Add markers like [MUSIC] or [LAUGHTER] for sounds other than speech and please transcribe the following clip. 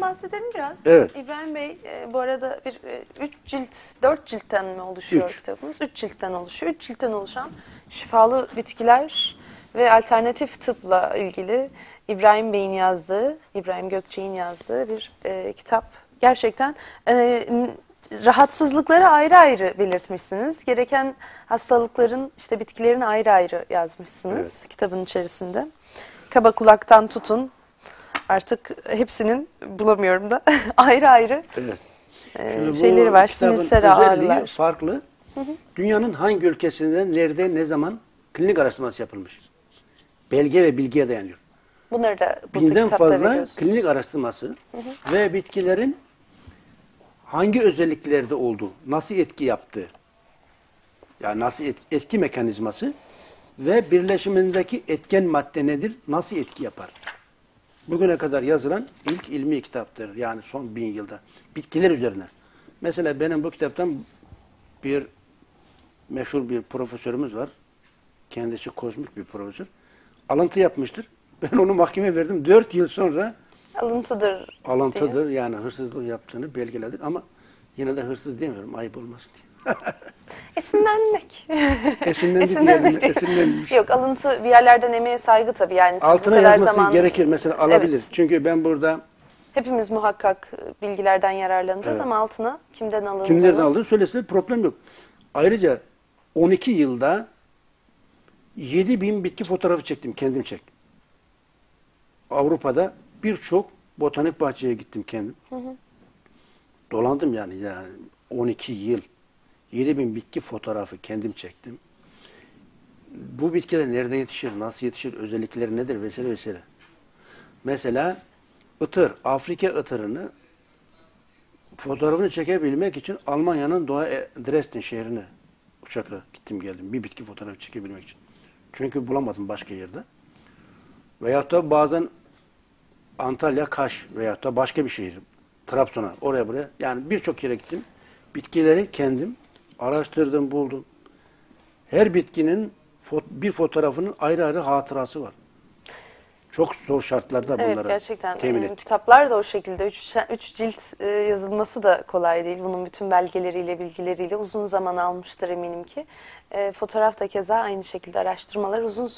bahsedelim biraz. Evet. İbrahim Bey e, bu arada bir 3 cilt, 4 ciltten mi oluşuyor Üç. kitabımız? 3 ciltten oluşuyor. 3 ciltten oluşan şifalı bitkiler ve alternatif tıpla ilgili İbrahim Bey'in yazdığı, İbrahim Gökçe'nin yazdığı bir e, kitap. Gerçekten e, rahatsızlıkları ayrı ayrı belirtmişsiniz. Gereken hastalıkların işte bitkilerin ayrı ayrı yazmışsınız kitabın içerisinde. Kaba kulaktan tutun Artık hepsinin bulamıyorum da [LAUGHS] ayrı ayrı Evet. e, şeyleri var. Sinirsel ağrılar. farklı. Dünyanın hangi ülkesinde, nerede, ne zaman klinik araştırması yapılmış? Belge ve bilgiye dayanıyor. Bunları da Binden fazla klinik araştırması ve bitkilerin hangi özelliklerde olduğu, nasıl etki yaptığı, yani nasıl et- etki mekanizması ve birleşimindeki etken madde nedir, nasıl etki yapar? Bugüne kadar yazılan ilk ilmi kitaptır. Yani son bin yılda. Bitkiler üzerine. Mesela benim bu kitaptan bir meşhur bir profesörümüz var. Kendisi kozmik bir profesör. Alıntı yapmıştır. [LAUGHS] Ben onu mahkemeye verdim. Dört yıl sonra Alıntıdır. diye. alıntıdır. Yani hırsızlık yaptığını belgeledik ama yine de hırsız demiyorum. Ayıp olmasın diye. [LAUGHS] Esinlenmek. Esinlendik Esinlenmek diyelim, değil. esinlenmiş. Yok alıntı bir yerlerden emeğe saygı tabii. Yani siz Altına bu kadar yazması zaman gerekir. Mesela alabilir. Evet. Çünkü ben burada hepimiz muhakkak bilgilerden yararlanacağız Evet. ama altına kimden alındığını. Kimlerden aldığını söylese problem yok. Ayrıca 12 yılda 7 bin bitki fotoğrafı çektim. Kendim çektim. Avrupa'da birçok botanik bahçeye gittim kendim. Dolandım yani. yani 12 yıl. 7 bin bitki fotoğrafı kendim çektim. Bu bitkiler nerede yetişir, nasıl yetişir, özellikleri nedir vesaire vesaire. Mesela ıtır, Afrika ıtırını fotoğrafını çekebilmek için Almanya'nın Doğa e, Dresden şehrine uçakla gittim geldim. Bir bitki fotoğrafı çekebilmek için. Çünkü bulamadım başka yerde. Veyahut da bazen Antalya, Kaş veyahut da başka bir şehir. Trabzon'a, oraya buraya. Yani birçok yere gittim. Bitkileri kendim araştırdım, buldum. Her bitkinin bir fotoğrafının ayrı ayrı hatırası var. Çok zor şartlarda bunları Evet gerçekten temin e, ettik. kitaplar da o şekilde üç, üç cilt e, yazılması da kolay değil. Bunun bütün belgeleriyle bilgileriyle uzun zaman almıştır eminim ki. E, fotoğraf da keza aynı şekilde araştırmalar uzun